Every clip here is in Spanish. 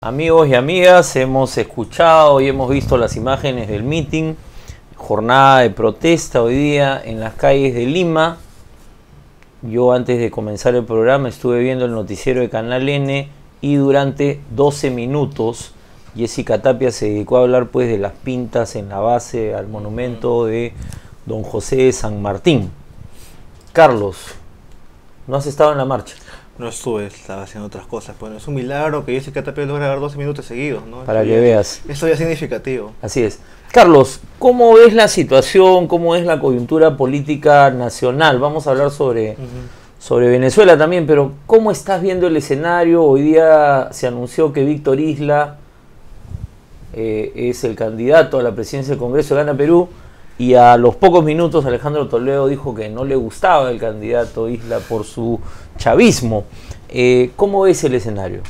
Amigos y amigas, hemos escuchado y hemos visto las imágenes del meeting, jornada de protesta hoy día en las calles de Lima. Yo antes de comenzar el programa estuve viendo el noticiero de Canal N y durante 12 minutos Jessica Tapia se dedicó a hablar pues de las pintas en la base al monumento de Don José de San Martín. Carlos, ¿no has estado en la marcha? No estuve, estaba haciendo otras cosas. Bueno, es un milagro que Jessica Tapia logra grabar 12 minutos seguidos, ¿no? Para Eso que ya- veas. Eso ya es significativo. Así es. Carlos, ¿cómo ves la situación? ¿Cómo es la coyuntura política nacional? Vamos a hablar sobre, sobre Venezuela también, pero ¿cómo estás viendo el escenario? Hoy día se anunció que Víctor Isla eh, es el candidato a la presidencia del Congreso de Gana Perú y a los pocos minutos Alejandro Toledo dijo que no le gustaba el candidato Isla por su chavismo. Eh, ¿Cómo ves el escenario?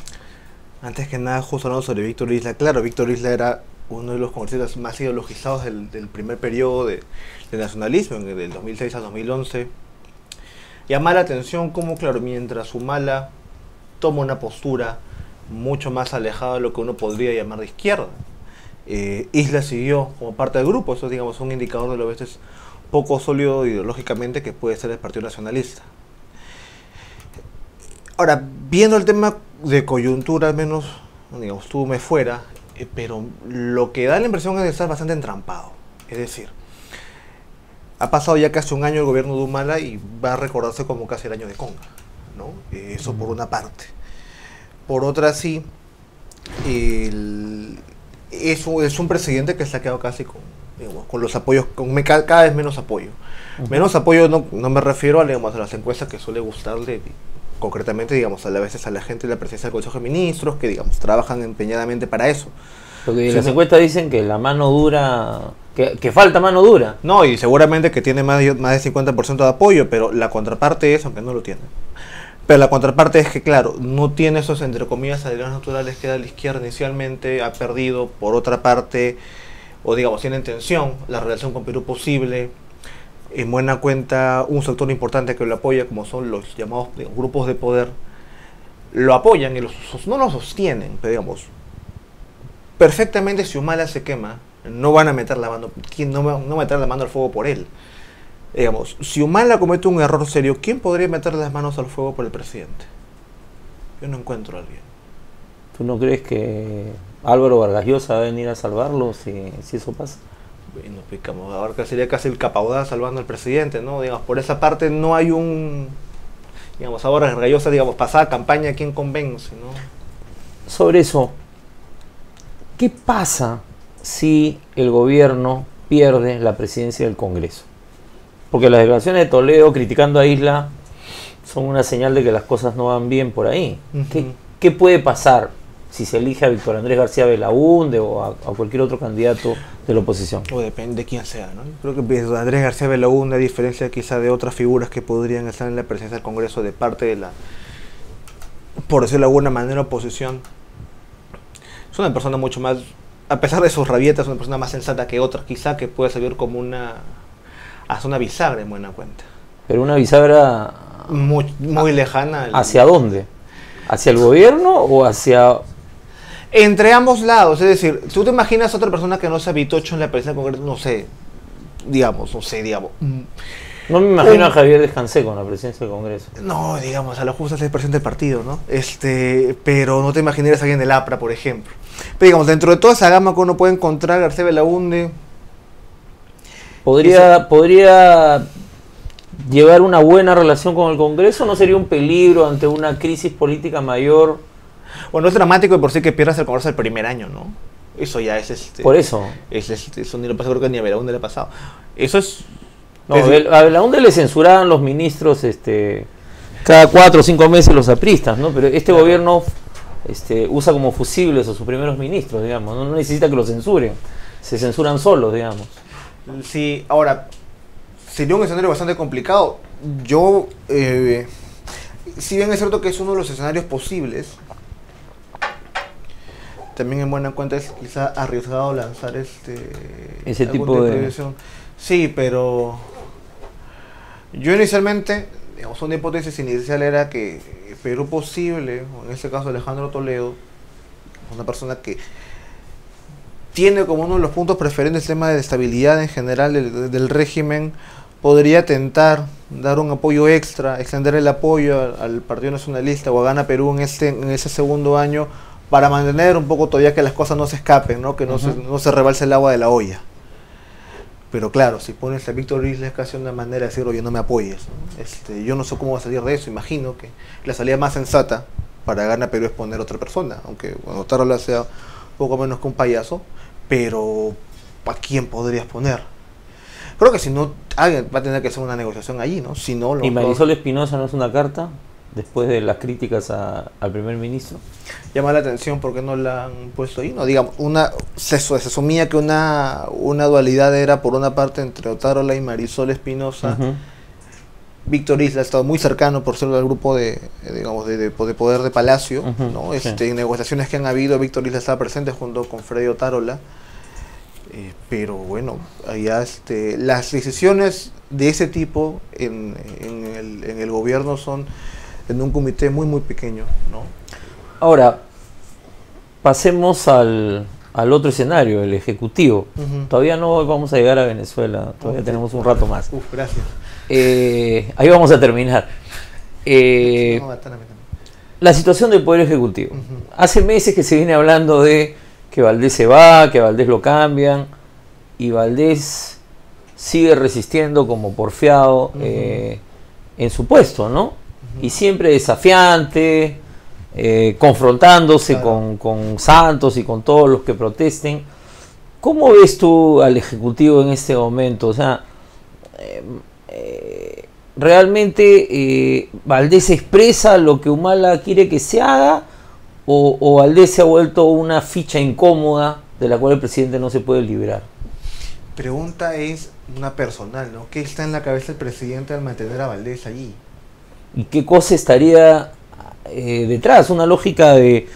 Antes que nada, justo hablando sobre Víctor Isla. Claro, Víctor Isla era uno de los congresistas más ideologizados del, del primer periodo de, de nacionalismo, del 2006 al 2011. Llama la atención cómo, claro, mientras Humala toma una postura mucho más alejada de lo que uno podría llamar de izquierda, eh, Isla siguió como parte del grupo. Eso es, digamos, un indicador de lo veces poco sólido ideológicamente que puede ser el Partido Nacionalista. Ahora, viendo el tema de coyuntura, al menos, digamos, tú me fuera, eh, pero lo que da la impresión es de estar bastante entrampado. Es decir, ha pasado ya casi un año el gobierno de Humala y va a recordarse como casi el año de Conga, ¿no? Eh, Eso por una parte. Por otra, sí, el- es, un, es un presidente que se ha quedado casi con, digamos, con los apoyos, con cada vez menos apoyo. Menos apoyo no, no me refiero a, digamos, a las encuestas que suele gustarle concretamente, digamos, a veces a la gente de la presidencia del Consejo de Ministros, que, digamos, trabajan empeñadamente para eso. Porque Sí, las encuestas dicen que la mano dura, que, que falta mano dura. No, y seguramente que tiene más de, más de 50% de apoyo, pero la contraparte es, aunque no lo tiene. Pero la contraparte es que, claro, no tiene esos, entre comillas, naturales que da la izquierda inicialmente, ha perdido, por otra parte, o digamos, tiene en tensión la relación con Perú posible. En buena cuenta, un sector importante que lo apoya, como son los llamados grupos de poder, lo apoyan y los, no lo sostienen, pero digamos, perfectamente si Humala se quema, no van a meter la mano, ¿quién no no meter la mano al fuego por él? Digamos, si Humala comete un error serio, ¿quién podría meter las manos al fuego por el presidente? Yo no encuentro a alguien. ¿Tú no crees que Álvaro Vargas Llosa va a venir a salvarlo si, si eso pasa? Bueno, picamos, ahora que sería casi el capaudaz salvando al presidente, ¿no? Digamos, por esa parte no hay un, digamos, ahora Gallosa, digamos, pasada campaña, ¿quién convence, no? Sobre eso, ¿qué pasa si el gobierno pierde la presidencia del Congreso? Porque las declaraciones de Toledo criticando a Isla son una señal de que las cosas no van bien por ahí. ¿Qué, puede pasar si se elige a Víctor Andrés García Belaúnde o a, a cualquier otro candidato de la oposición? O depende de quién sea, ¿no? Creo que Andrés García Belaúnde, a diferencia quizá de otras figuras que podrían estar en la presidencia del Congreso de parte de la, por decirlo de alguna manera, oposición, es una persona mucho más, a pesar de sus rabietas, una persona más sensata que otras, quizá que puede servir como una, hasta una bisagra en buena cuenta. Pero una bisagra Muy, muy lejana. al- ¿hacia dónde? ¿Hacia el gobierno o hacia Entre ambos lados, es decir, tú te imaginas a otra persona que no sea Vitocho en la presidencia del Congreso, no sé, digamos, no sé, digamos, mm, No me imagino a Javier Descansé con la presidencia del Congreso. No, digamos, a lo justo es el presidente del partido, ¿no? Este, pero no te imaginarías a alguien del APRA, por ejemplo. Pero digamos, dentro de toda esa gama que uno puede encontrar, García Belaunde, ¿Podría, ¿Podría llevar una buena relación con el Congreso? ¿No sería un peligro ante una crisis política mayor? bueno, es dramático de por sí que pierdas el Congreso el primer año, ¿no? Eso ya es este. Por eso. Es, este, eso ni lo pasa, creo que ni a Belaunde le ha pasado. Eso es. No, a Belaunde le censuraban los ministros este, cada cuatro o cinco meses los apristas, ¿no? Pero este Claro. gobierno este, usa como fusibles a sus primeros ministros, digamos. No, no necesita que los censuren. Se censuran solos, digamos. Sí, ahora, sería un escenario bastante complicado. Yo, eh, si bien es cierto que es uno de los escenarios posibles, también en buena cuenta es quizá arriesgado lanzar este Ese tipo de- proyección. Sí, pero yo inicialmente, digamos, una hipótesis inicial era que Perú posible, o en este caso Alejandro Toledo, una persona que tiene como uno de los puntos preferentes el tema de estabilidad en general del, del régimen, podría tentar dar un apoyo extra, extender el apoyo al, al Partido Nacionalista o a Gana Perú en, este, en ese segundo año para mantener un poco todavía que las cosas no se escapen, ¿no? que no, se, no se rebalse el agua de la olla. Pero claro, si pones a Víctor Isla es casi una manera de decir, oye, no me apoyes. ¿no? Este, yo no sé cómo va a salir de eso, imagino que la salida más sensata para Gana Perú es poner otra persona, aunque bueno, Tarola sea poco menos que un payaso, pero ¿a quién podrías poner? Creo que si no, alguien va a tener que hacer una negociación allí, ¿no? Si no, ¿Y Marisol Espinosa no es una carta? Después de las críticas a- al primer ministro. llama la atención porque no la han puesto ahí, ¿no? Digamos, una, se, se asumía que una, una dualidad era por una parte entre Otárola y Marisol Espinosa. Víctor Isla ha estado muy cercano por ser del grupo de, eh, digamos, de, de- de poder de Palacio, ¿no? sí. Este, En negociaciones que han habido, Víctor Isla estaba presente junto con Freddy Otárola. Eh, pero bueno, allá este, las decisiones de ese tipo en, en el, en el gobierno son en un comité muy muy pequeño, ¿no? Ahora, pasemos al, al otro escenario, el ejecutivo. Todavía no vamos a llegar a Venezuela, todavía tenemos un rato más. Gracias. Eh, ahí vamos a terminar. Eh, la situación del Poder Ejecutivo. Hace meses que se viene hablando de que Valdés se va, que Valdés lo cambian, y Valdés sigue resistiendo como porfiado eh, en su puesto, ¿no? Y siempre desafiante, eh, confrontándose Claro. con, con Santos y con todos los que protesten. ¿Cómo ves tú al Ejecutivo en este momento? O sea, eh, eh, realmente eh, Valdés expresa lo que Humala quiere que se haga o, o Valdés se ha vuelto una ficha incómoda de la cual el presidente no se puede liberar. Pregunta es una personal, ¿no? ¿Qué está en la cabeza del presidente al mantener a Valdés allí? ¿Y qué cosa estaría eh, detrás? Una lógica de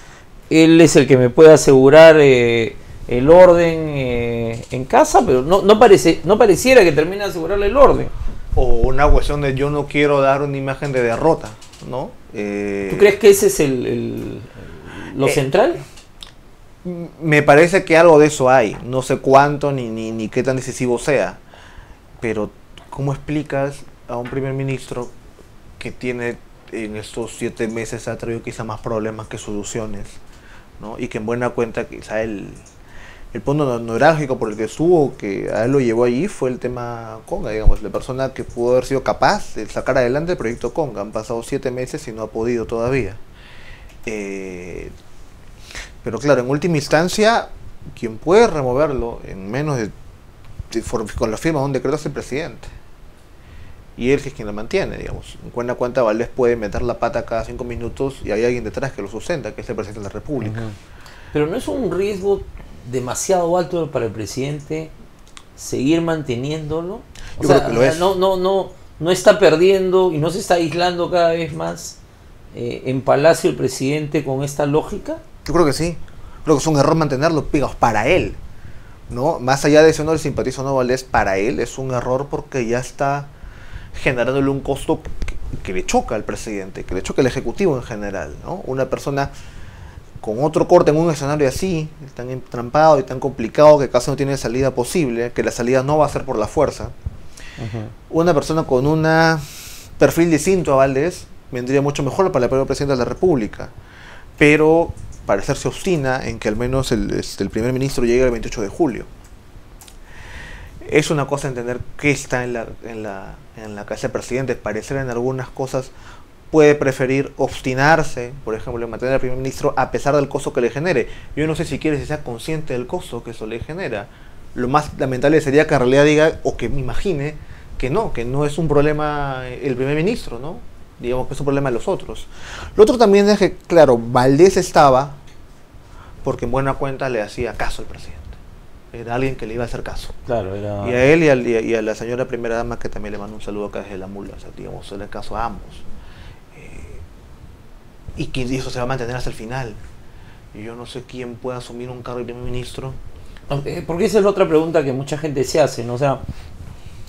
él es el que me puede asegurar eh, el orden eh, en casa, pero no, no, parece, no pareciera que termine de asegurarle el orden. O una cuestión de yo no quiero dar una imagen de derrota, ¿no? Eh, ¿Tú crees que ese es el, el- lo Eh, central? Me parece que algo de eso hay. No sé cuánto ni, ni, ni qué tan decisivo sea. Pero, ¿cómo explicas a un primer ministro que tiene en estos siete meses ha traído quizá más problemas que soluciones? ¿no? Y que en buena cuenta quizá el, el punto neurálgico por el que estuvo, que a él lo llevó allí, fue el tema Conga, digamos, la persona que pudo haber sido capaz de sacar adelante el proyecto Conga. Han pasado siete meses y no ha podido todavía. Eh, pero claro, en última instancia, quien puede removerlo en menos de, con la firma de un decreto es el presidente. Y él es quien lo mantiene, digamos. En buena cuenta, Valdés puede meter la pata cada cinco minutos y hay alguien detrás que lo sustenta, que es el presidente de la República. Pero no es un riesgo demasiado alto para el presidente seguir manteniéndolo. O Yo sea, creo que lo es. No, no, no, no está perdiendo y no se está aislando cada vez más eh, en Palacio el presidente con esta lógica. Yo creo que sí. Creo que es un error mantenerlo, pigados para él. ¿no? Más allá de si uno le simpatiza o no Valdés, para él es un error porque ya está generándole un costo que, que le choca al presidente, que le choca al ejecutivo en general. ¿no? Una persona con otro corte en un escenario así, tan entrampado y tan complicado que casi no tiene salida posible, que la salida no va a ser por la fuerza. Una persona con un perfil distinto a Valdés vendría mucho mejor para el presidente de la República. Pero parecer se obstina en que al menos el, este, el primer ministro llegue el 28 de julio. Es una cosa entender qué está en la, en la, en la cabeza del presidente. Parecer en algunas cosas puede preferir obstinarse, por ejemplo, en mantener al primer ministro a pesar del costo que le genere. Yo no sé si quiere que sea consciente del costo que eso le genera. Lo más lamentable sería que en realidad diga o que me imagine que no, que no es un problema el primer ministro, ¿no? Digamos que es un problema de los otros. Lo otro también es que, claro, Valdés estaba porque en buena cuenta le hacía caso al presidente. Era alguien que le iba a hacer caso. Claro, era... Y a él y a, y a la señora primera dama que también le mando un saludo acá desde la mula, o sea, digamos, le caso a ambos. Y que eso se va a mantener hasta el final. Y yo no sé quién puede asumir un cargo de primer ministro. Eh, Porque esa es la otra pregunta que mucha gente se hace, ¿no? O sea,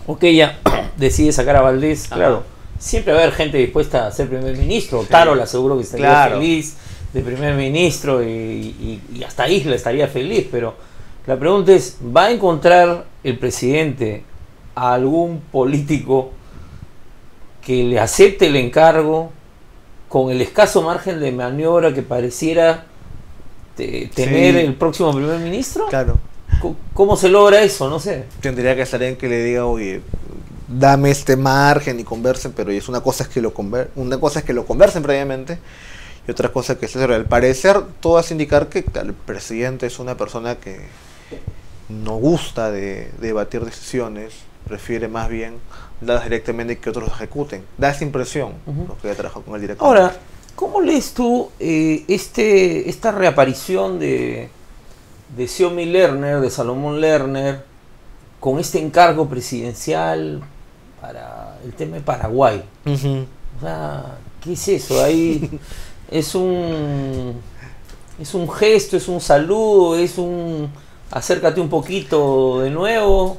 ok, ya decide sacar a Valdés, Ajá. claro. Siempre va a haber gente dispuesta a ser primer ministro. Sí. Taro le aseguro que estaría Claro. feliz. de primer ministro y, y, hasta Isla estaría feliz, pero la pregunta es, ¿va a encontrar el presidente a algún político que le acepte el encargo con el escaso margen de maniobra que pareciera tener el próximo primer ministro? Claro. ¿Cómo se logra eso? No sé. Tendría que estar en que le diga, oye, dame este margen y conversen, pero es una cosa es que lo conver una cosa es que lo conversen previamente y otra cosa que se al parecer todo hace indicar que el presidente es una persona que no gusta de, debatir decisiones, prefiere más bien darlas directamente que otros ejecuten. Da esa impresión, lo que trabajado con el director. Ahora, ¿cómo lees tú eh, este, esta reaparición de, de Xiaomi Lerner, de Salomón Lerner, con este encargo presidencial para el tema de Paraguay? O sea, ¿qué es eso? Ahí es un es un gesto, es un saludo, es un acércate un poquito de nuevo.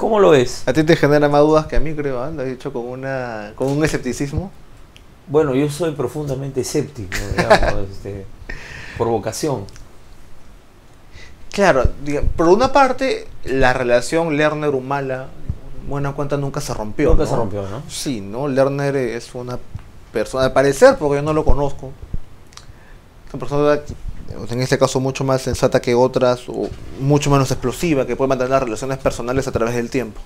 ¿Cómo lo ves? ¿A ti te genera más dudas que a mí, creo? ¿eh? Lo has dicho con, una, con un escepticismo. Bueno, yo soy profundamente escéptico, digamos, este, por vocación. Claro, por una parte, la relación Lerner-Humala, buena cuenta, nunca se rompió. Nunca se rompió, ¿no? Sí, ¿no? Lerner es una persona, al parecer, porque yo no lo conozco, una persona en este caso mucho más sensata que otras, o mucho menos explosiva, que puede mantener las relaciones personales a través del tiempo.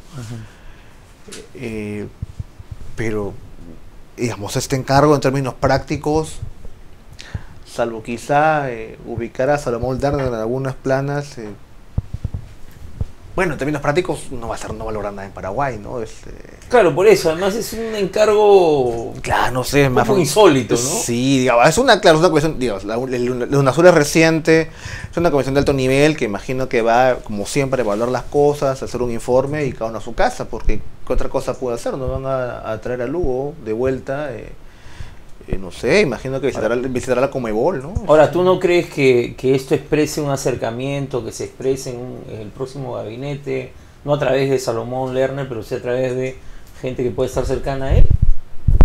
Eh, pero, digamos, este encargo en términos prácticos, salvo quizá eh, ubicar a Salomón Lerner en algunas planas, eh, bueno, en términos prácticos no va a ser, no valorar nada en Paraguay, ¿no? Este, claro, por eso, además es un encargo. Claro, no sé, más. insólito, ¿no? Sí, digamos, es una, claro, es una cuestión, digamos, la, UNASUR es reciente, es una comisión de alto nivel que imagino que va, como siempre, a evaluar las cosas, hacer un informe y cada uno a su casa, porque ¿qué otra cosa puede hacer? No van a, traer a Lugo de vuelta. Eh, eh, no sé, imagino que visitará, visitará la Comebol, ¿no? Ahora, ¿tú no crees que, esto exprese un acercamiento, que se exprese en, el próximo gabinete, no a través de Salomón Lerner, pero sí a través de gente que puede estar cercana a él?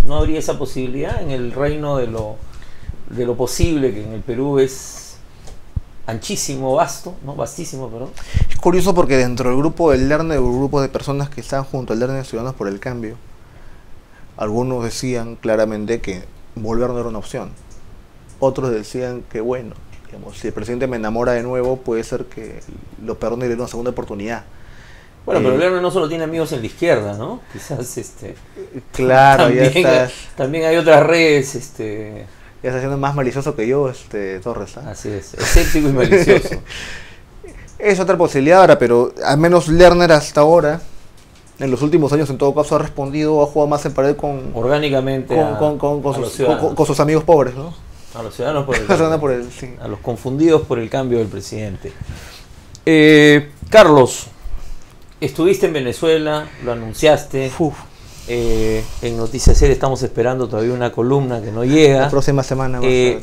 ¿No habría esa posibilidad en el reino de lo, de lo posible, que en el Perú es anchísimo, vasto, ¿no? Vastísimo, perdón. Es curioso porque dentro del grupo del Lerner, el grupo de personas que están junto al Lerner Ciudadanos por el Cambio, algunos decían claramente que volver no era una opción. Otros decían que bueno, digamos, si el presidente me enamora de nuevo, puede ser que lo perdone y le dé una segunda oportunidad. Bueno, pero eh, Lerner no solo tiene amigos en la izquierda, ¿no? Quizás este. Claro, también, ya también hay otras redes, este. Ya está siendo más malicioso que yo, este Torres. ¿ah? Así es, escéptico y malicioso. es otra posibilidad ahora, pero al menos Lerner hasta ahora en los últimos años en todo caso ha respondido, ha jugado más en pared con... Orgánicamente con, sus, amigos pobres, ¿no? A los ciudadanos por el, A los confundidos por el cambio del presidente. Eh, Carlos, estuviste en Venezuela, lo anunciaste. Eh, en Noticias Serie estamos esperando todavía una columna que no llega. La próxima semana. Eh,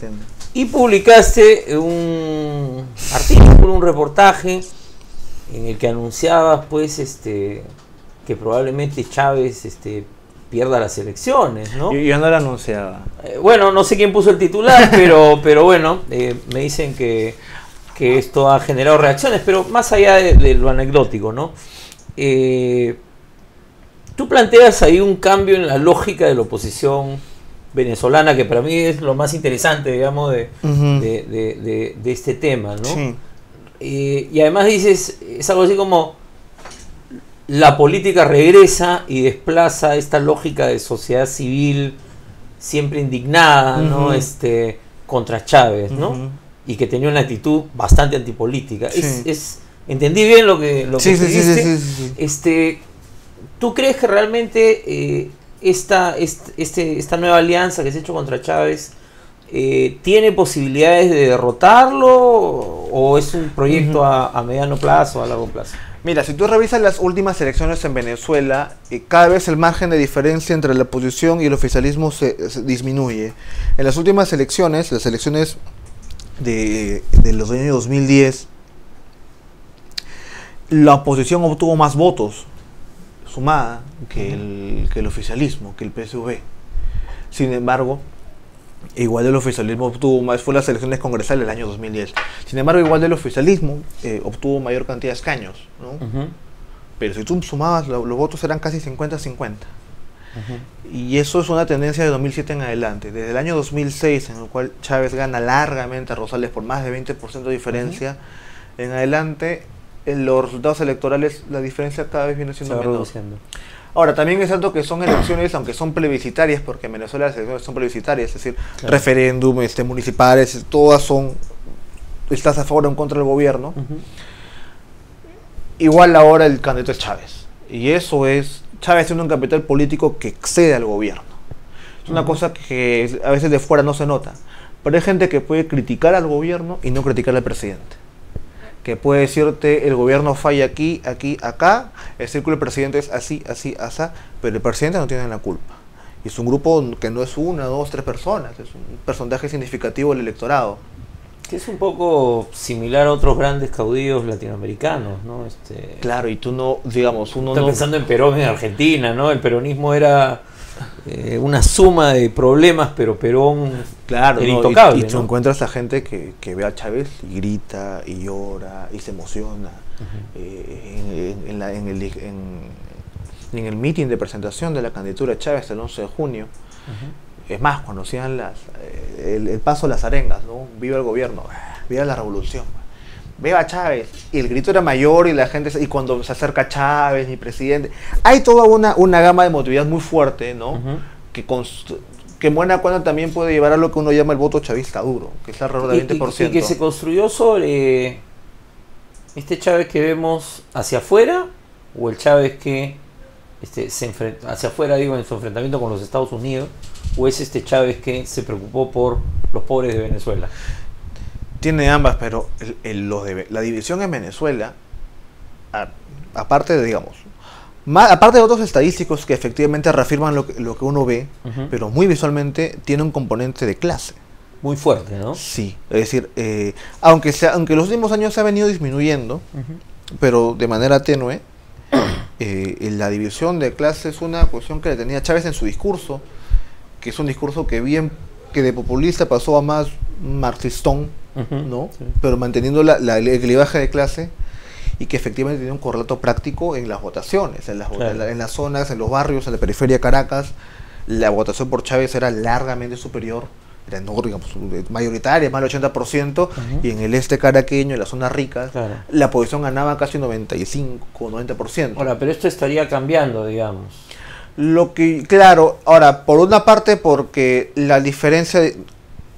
y publicaste un artículo, un reportaje en el que anunciabas pues este que probablemente Chávez este, pierda las elecciones, ¿no? Yo, no lo anunciaba. Eh, bueno, no sé quién puso el titular, pero, pero bueno, eh, me dicen que, esto ha generado reacciones, pero más allá de, lo anecdótico, ¿no? Eh, tú planteas ahí un cambio en la lógica de la oposición venezolana, que para mí es lo más interesante, digamos, de, de, este tema, ¿no? Sí. y además dices, es algo así como la política regresa y desplaza esta lógica de sociedad civil siempre indignada, ¿no? Este, contra Chávez, ¿no? Y que tenía una actitud bastante antipolítica. Es, entendí bien lo que, lo sí, Este, ¿Tú crees que realmente eh, esta, este, esta nueva alianza que se ha hecho contra Chávez eh, tiene posibilidades de derrotarlo o es un proyecto a, a mediano plazo o a largo plazo? Mira, si tú revisas las últimas elecciones en Venezuela, eh, cada vez el margen de diferencia entre la oposición y el oficialismo se, disminuye. En las últimas elecciones, las elecciones de, los años 2010, la oposición obtuvo más votos sumada que el, que el oficialismo, que el PSV. Sin embargo, Igual del oficialismo obtuvo más, fue las elecciones congresales del año 2010. Sin embargo, igual del oficialismo eh, obtuvo mayor cantidad de escaños, ¿no? Pero si tú sumabas, lo- los votos eran casi 50-50. ujú. Y eso es una tendencia de 2007 en adelante. Desde el año 2006, en el cual Chávez gana largamente a Rosales por más de 20% de diferencia, en adelante, en los resultados electorales, la diferencia cada vez viene Se siendo va menor. reduciendo. Ahora, también es cierto que son elecciones, aunque son plebiscitarias, porque en Venezuela las elecciones son plebiscitarias, es decir, Claro. referéndum, este, municipales, todas son, estás a favor o en contra del gobierno. Igual ahora el candidato es Chávez. Y eso es, Chávez tiene un capital político que excede al gobierno. Es una cosa que a veces de fuera no se nota. Pero hay gente que puede criticar al gobierno y no criticar al presidente. Que puede decirte el gobierno falla aquí, aquí, acá, el círculo del presidente es así, así, así, pero el presidente no tiene la culpa. Y es un grupo que no es una, dos, tres personas, es un porcentaje significativo del electorado. Que es un poco similar a otros grandes caudillos latinoamericanos, ¿no? Este, Claro, y tú no, digamos, uno Estoy no... pensando en Perón en Argentina, ¿no? El peronismo era eh, una suma de problemas, pero Perón Claro, era no, y- intocable, y, tú ¿no? encuentras a gente que, que ve a Chávez y grita y llora y se emociona. Eh, en, en la- en el, en, en el meeting de presentación de la candidatura de Chávez el 11 de junio, es más, cuando hacían las, eh, el, el paso de las arengas, ¿no? Viva el gobierno, viva la revolución. Viva Chávez. Y el grito era mayor y la gente, y cuando se acerca Chávez, mi presidente, hay toda una, una gama de emotividad muy fuerte, ¿no? Que, en buena cuenta también puede llevar a lo que uno llama el voto chavista duro, que es alrededor Y- del y- 20%. Y, que se construyó sobre este Chávez que vemos hacia afuera o el Chávez que este, se enfrenta hacia afuera, digo, en su enfrentamiento con los Estados Unidos, o es este Chávez que se preocupó por los pobres de Venezuela. Tiene ambas, pero el- el- los de- la división en Venezuela, aparte de, digamos, aparte de otros estadísticos que efectivamente reafirman lo que, lo que uno ve, pero muy visualmente tiene un componente de clase. Muy fuerte, ¿no? Sí, es decir, eh, aunque, sea, aunque los últimos años se ha venido disminuyendo, pero de manera tenue, eh, la división de clase es una cuestión que le tenía Chávez en su discurso, que es un discurso que bien que de populista pasó a más marxistón, ¿no? Sí. Pero manteniendo la, la- el equilibraje de clase y que efectivamente tiene un correlato práctico en las votaciones, en las, Claro. en la- en las zonas, en los barrios, en la periferia de Caracas, la votación por Chávez era largamente superior, era enorme, digamos, mayoritaria, más del 80%, Ujú. y en el este caraqueño, en las zonas ricas, Claro. la oposición ganaba casi 95, 90%. Ahora, pero esto estaría cambiando, digamos. Lo que, claro, ahora, por una parte porque la diferencia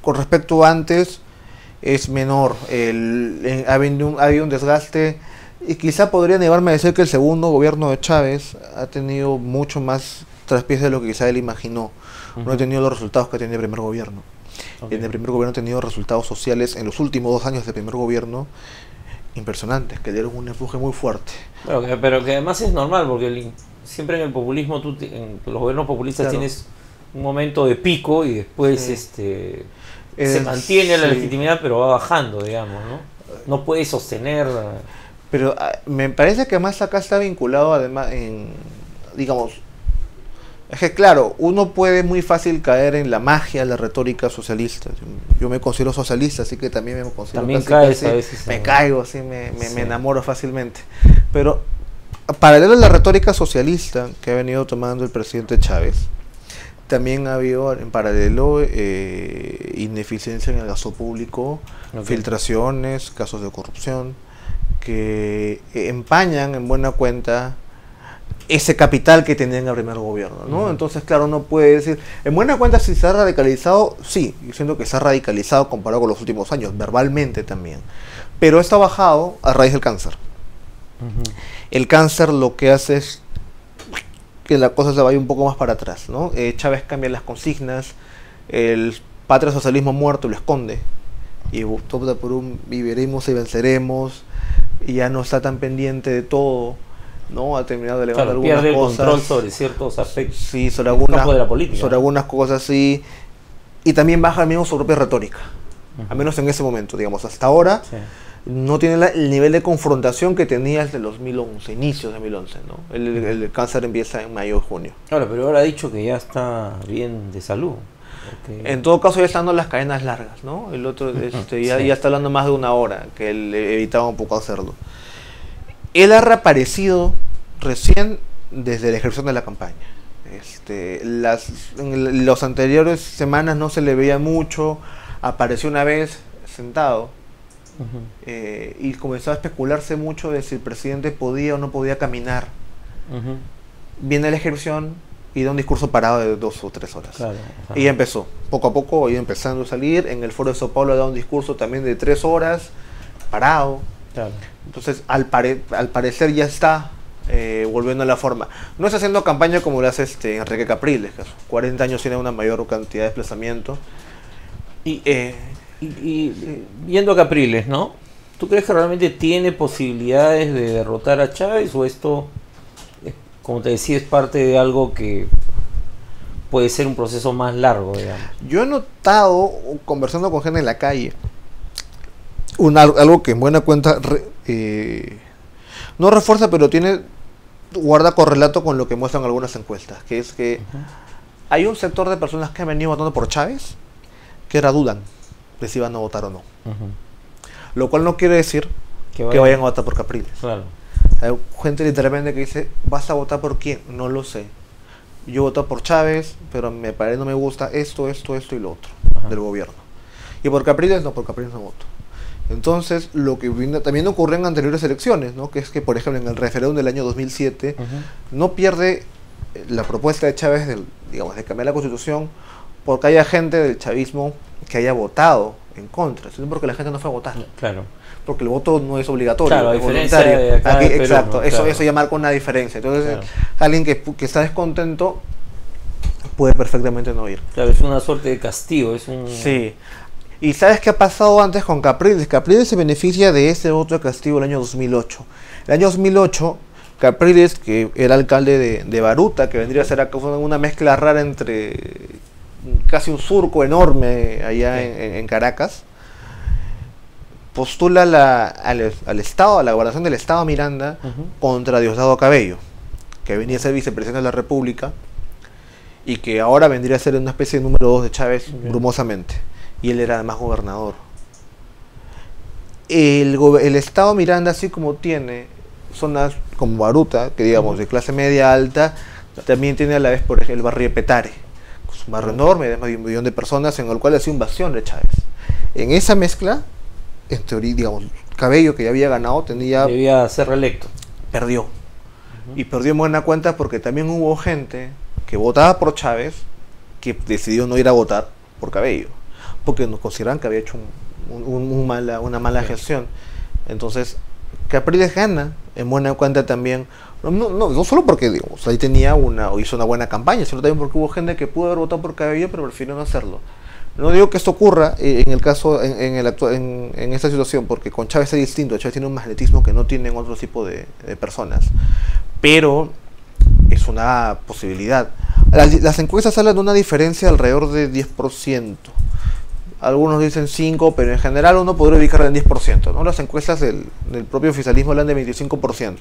con respecto a antes es menor, el, eh, ha, habido un, ha habido un desgaste y quizá podría llevarme a decir que el segundo gobierno de Chávez ha tenido mucho más traspiés de lo que quizá él imaginó. No ha tenido los resultados que tenía el primer gobierno. Ok. En el primer gobierno ha tenido resultados sociales en los últimos dos años del primer gobierno impresionantes, que dieron un empuje muy fuerte. Que- pero que además es normal, porque el- siempre en el populismo, tú, en los gobiernos populistas Claro. tienes un momento de pico y después Sí. este Eh, se mantiene la legitimidad, pero va bajando, digamos, ¿no? No puedes sostener. Pero ah, me parece que más acá está vinculado además en, digamos, es que claro, uno puede muy fácil caer en la magia, la retórica socialista. Yo, me considero socialista, así que también me considero También casi- caes casi- a veces Me caigo, sí, me, me, Sí. me enamoro fácilmente. Pero paralelo a la retórica socialista que ha venido tomando el presidente Chávez, también ha habido en paralelo eh, ineficiencia en el gasto público, filtraciones, casos de corrupción, que empañan en buena cuenta ese capital que tenía en el primer gobierno, ¿no? Entonces, claro, uno puede decir, en buena cuenta si se ha radicalizado, sí, yo siento que se ha radicalizado comparado con los últimos años, verbalmente también, pero esto ha bajado a raíz del cáncer. El cáncer lo que hace es que la cosa se vaya un poco más para atrás, ¿no? Eh, Chávez cambia las consignas, el patria socialismo muerto lo esconde y opta por un viviremos y venceremos y ya no está tan pendiente de todo, ¿no? Ha terminado de elevar Claro, algunas pierde el cosas. control sobre ciertos aspectos. Sí, sobre el algunas, campo de la política, sobre ¿no? algunas cosas sí. Y también baja al menos su propia retórica, Ujú. al menos en ese momento, digamos, hasta ahora Sí. No tiene la- el nivel de confrontación que tenía desde el 2011, inicios de 2011, ¿no? El, el- el cáncer empieza en mayo o junio. Claro, pero ahora ha dicho que ya está bien de salud. Ok. En todo caso ya están dando las cadenas largas, ¿no? El otro este, ya, Sí. ya está hablando más de una hora, que él evitaba un poco hacerlo. Él ha reaparecido recién desde la ejecución de la campaña. Este, las, en las anteriores semanas no se le veía mucho, apareció una vez sentado Eh, y comenzó a especularse mucho de si el presidente podía o no podía caminar. Ujú. Viene la ejecución y da un discurso parado de dos o tres horas. Claro. Y empezó, poco a poco, iba empezando a salir. En el foro de Sao Paulo da un discurso también de tres horas, parado. Claro. Entonces, al, pare- al parecer ya está eh, volviendo a la forma. No está haciendo campaña como lo hace este Enrique Capriles, que a sus 40 años tiene una mayor cantidad de desplazamiento. Y eh, Y, y viendo a Capriles, ¿no? ¿Tú crees que realmente tiene posibilidades de derrotar a Chávez o esto, es, como te decía, es parte de algo que puede ser un proceso más largo, digamos? yo he notado, conversando con gente en la calle, un, al- algo que en buena cuenta re- eh, no refuerza, pero tiene guarda correlato con lo que muestran algunas encuestas, que es que hay un sector de personas que han venido votando por Chávez que ahora dudan de si van a votar o no. Lo cual no quiere decir Que que vayan a votar por Capriles. Claro. Hay gente literalmente que dice, ¿vas a votar por quién? No lo sé. Yo voto por Chávez, pero me parece no me gusta esto, esto, esto y lo otro Ajá. del gobierno. Y por Capriles no, por Capriles no voto. Entonces, lo que también ocurrió en anteriores elecciones, ¿no? que es que, por ejemplo, en el referéndum del año 2007, Ujú. no pierde eh, la propuesta de Chávez del, digamos, de cambiar la constitución porque haya gente del chavismo que haya votado en contra, sino porque la gente no fue a votar, Claro. porque el voto no es obligatorio, Claro, es voluntario. de acá Aquí- de Perú, exacto, ¿no? eso, Claro. eso ya marca una diferencia. Entonces, Claro. alguien que, que está descontento puede perfectamente no ir. Claro, es una suerte de castigo, es un... Sí. ¿Y sabes qué ha pasado antes con Capriles? Capriles se beneficia de ese voto de castigo el año 2008. El año 2008, Capriles, que era alcalde de, de Baruta, que vendría a ser una mezcla rara entre casi un surco enorme allá Sí. en, Caracas, postula la- al, al Estado, a la gobernación del Estado Miranda, contra Diosdado Cabello, que venía a ser vicepresidente de la República y que ahora vendría a ser una especie de número 2 de Chávez brumosamente. Y él era además gobernador. El, Estado Miranda, así como tiene zonas como Baruta, que digamos de clase media alta, también tiene a la vez, por ejemplo, el barrio de Petare, es un barrio enorme, de más de un millón de personas, en el cual ha sido invasión de Chávez. En esa mezcla, en teoría, digamos, Cabello, que ya había ganado, tenía Debía ser reelecto. perdió. Y perdió en buena cuenta porque también hubo gente que votaba por Chávez que decidió no ir a votar por Cabello. Porque nos consideraban que había hecho un- un- un mala, una mala Sí. gestión. Entonces, Capriles gana en buena cuenta también. No, no, no, solo porque ahí tenía una, o hizo una buena campaña, sino también porque hubo gente que pudo haber votado por Cabello, pero prefirió no hacerlo. No digo que esto ocurra eh, en el caso, en, en el en, esta situación, porque con Chávez es distinto. Chávez tiene un magnetismo que no tienen otro tipo de, personas. Pero es una posibilidad. Las, las encuestas hablan de una diferencia alrededor de 10%. Algunos dicen 5, pero en general uno podría ubicarla en 10%. ¿no? Las encuestas del, del propio oficialismo hablan de 25%.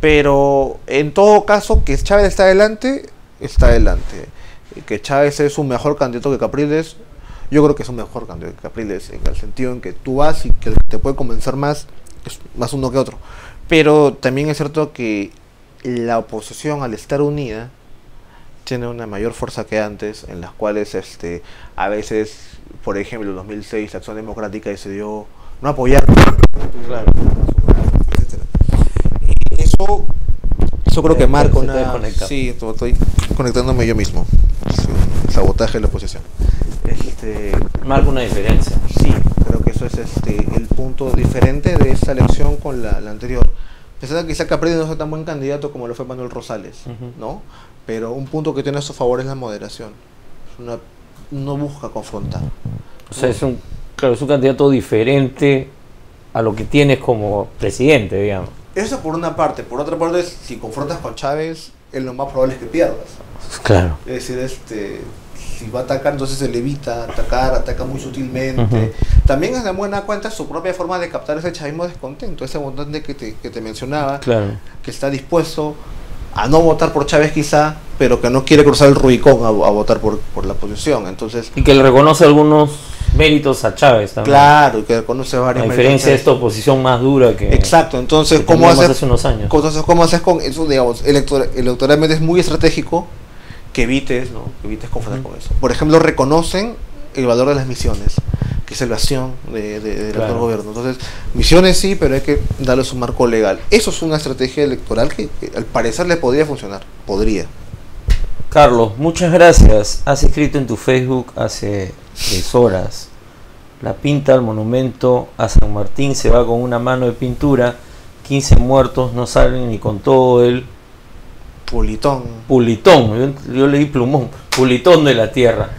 Pero en todo caso, que Chávez está adelante, está adelante. Que Chávez es un mejor candidato que Capriles, yo creo que es un mejor candidato que Capriles, en el sentido en que tú vas y que te puede convencer más es más uno que otro. Pero también es cierto que la oposición, al estar unida, tiene una mayor fuerza que antes, en las cuales este, a veces, por ejemplo, en 2006, Acción Democrática decidió no apoyar Claro. Etcétera. Y Eso, eso creo Eh, que marca se está una. Sí, esto- estoy conectándome yo mismo. Sabotaje de la oposición. Este, Marca una diferencia. sí, creo que eso es este, el punto diferente de esta elección con la, la anterior. Pensando que quizá Capriles no sea tan buen candidato como lo fue Manuel Rosales. ¿no? Pero un punto que tiene a su favor es la moderación. Una- no busca confrontar. O sea, es un, claro, es un candidato diferente a lo que tienes como presidente, digamos. Eso por una parte. Por otra parte, si confrontas con Chávez, es lo más probable es que pierdas. Claro. Es decir, este, si va a atacar, entonces se le evita atacar, ataca muy sutilmente. También es de buena cuenta su propia forma de captar ese chavismo descontento, ese montante que te, que te mencionaba, Claro. que está dispuesto a no votar por Chávez quizá, pero que no quiere cruzar el Rubicón a, a votar por, por la oposición. Entonces, Y que le reconoce algunos méritos a Chávez también. claro, y que reconoce A varios diferencia de esta oposición más dura que, Exacto, entonces, que ¿cómo haces, hace unos años. entonces, ¿cómo haces con eso? Digamos, elector- electoralmente es muy estratégico que evites, ¿no? Que evites confrontar Ujú. con eso. Por ejemplo, reconocen el valor de las misiones, que es salvación de, de- del Claro. actual gobierno. Entonces, misiones sí, pero hay que darles un marco legal. Eso es una estrategia electoral que, que al parecer le podría funcionar. Podría. Carlos, muchas gracias. Has escrito en tu Facebook hace tres horas. La pinta al monumento a San Martín se va con una mano de pintura. 15 muertos no salen ni con todo el Pulitón. pulitón. Yo, yo leí plumón. Pulitón de la tierra.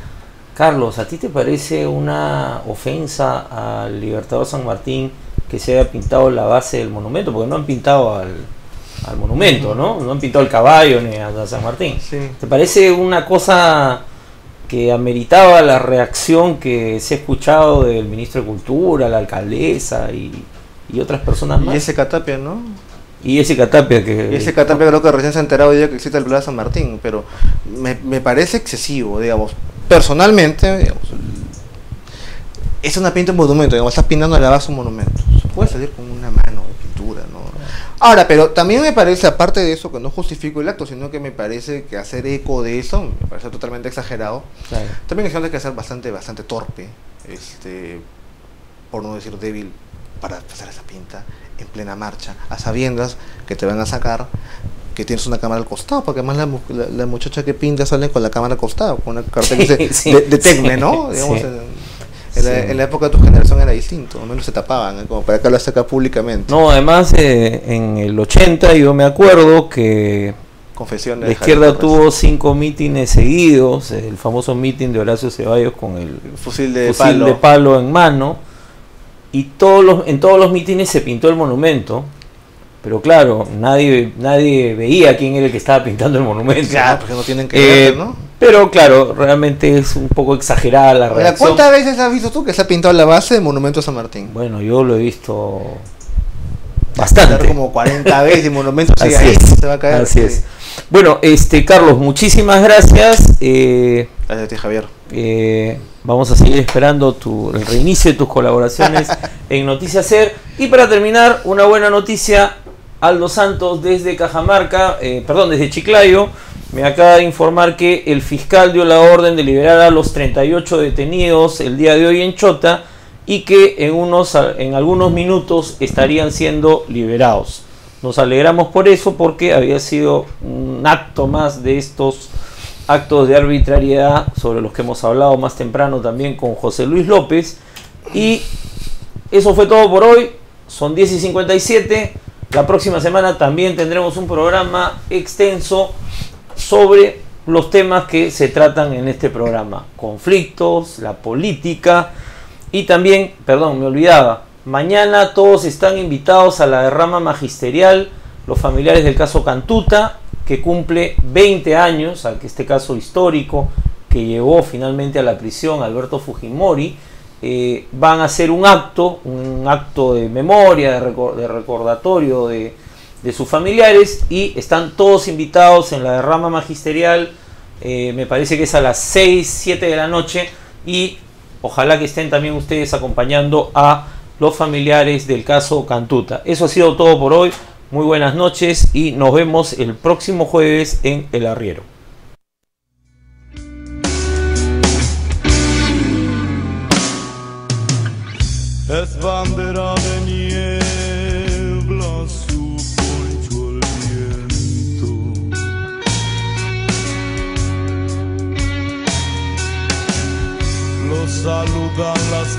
Carlos, ¿a ti te parece una ofensa al Libertador San Martín que se haya pintado la base del monumento? Porque no han pintado al, al monumento, ¿no? No han pintado el caballo ni a, San Martín. Sí. ¿Te parece una cosa que ameritaba la reacción que se ha escuchado del ministro de Cultura, la alcaldesa y, y otras personas más? Y ese Catapia, ¿no? Y ese Catapia que... Y ese Catapia creo que recién se ha enterado hoy día que existe el Plaza San Martín, pero me, me parece excesivo, digamos. Personalmente, digamos, es una pinta de monumento, digamos, estás pintando la base un monumento. Se puede salir con una mano de pintura, ¿no? Ahora, pero también me parece, aparte de eso, que no justifico el acto, sino que me parece que hacer eco de eso me parece totalmente exagerado. Claro. También es hay que ser bastante, bastante torpe, este, por no decir débil, para hacer esa pinta en plena marcha, a sabiendas que te van a sacar, que tienes una cámara al costado, porque además la, la, la muchacha que pinta sale con la cámara al costado, con una cartel que dice Sí, de, de Tecne, sí, ¿no? Digamos, sí. en, la, Sí. en la época de tu generación era distinto, al menos se tapaban, ¿eh? como para que lo saca públicamente. No, además eh, en el 80 yo me acuerdo que Confesiones. la izquierda Torres. tuvo cinco mítines seguidos, el famoso mítin de Horacio Ceballos con el fusil de fusil palo. de palo en mano y todos los, en todos los mítines se pintó el monumento, pero claro, nadie, nadie veía quién era el que estaba pintando el monumento. ¿no? porque no tienen que Eh, ver, ¿no? Pero claro, realmente es un poco exagerada la reacción. ¿Cuántas veces has visto tú que se ha pintado la base del Monumento a San Martín? Bueno, yo lo he visto bastante. como 40 veces y Monumento Así es, se va a caer. así sí. es. Bueno, este Carlos, muchísimas gracias. Eh, Gracias a ti, Javier. eh, vamos a seguir esperando tu, el reinicio de tus colaboraciones en Noticias Ser. Y para terminar, una buena noticia. Aldo Santos desde Cajamarca, eh, perdón, desde Chiclayo, me acaba de informar que el fiscal dio la orden de liberar a los 38 detenidos el día de hoy en Chota y que en, unos, en algunos minutos estarían siendo liberados. Nos alegramos por eso porque había sido un acto más de estos actos de arbitrariedad sobre los que hemos hablado más temprano también con José Luis López. Y eso fue todo por hoy. Son 10 y 57. La próxima semana también tendremos un programa extenso sobre los temas que se tratan en este programa. Conflictos, la política y también, perdón, me olvidaba, mañana todos están invitados a la derrama magisterial, los familiares del caso Cantuta, que cumple 20 años, este caso histórico, que llevó finalmente a la prisión Alberto Fujimori. Eh, van a hacer un acto, un acto de memoria, de, recor- de recordatorio de, de sus familiares y están todos invitados en la derrama magisterial, eh, me parece que es a las 6, 7 de la noche y ojalá que estén también ustedes acompañando a los familiares del caso Cantuta. Eso ha sido todo por hoy, muy buenas noches y nos vemos el próximo jueves en El Arriero. Es bandera de niebla su poncho el viento. Lo saludan las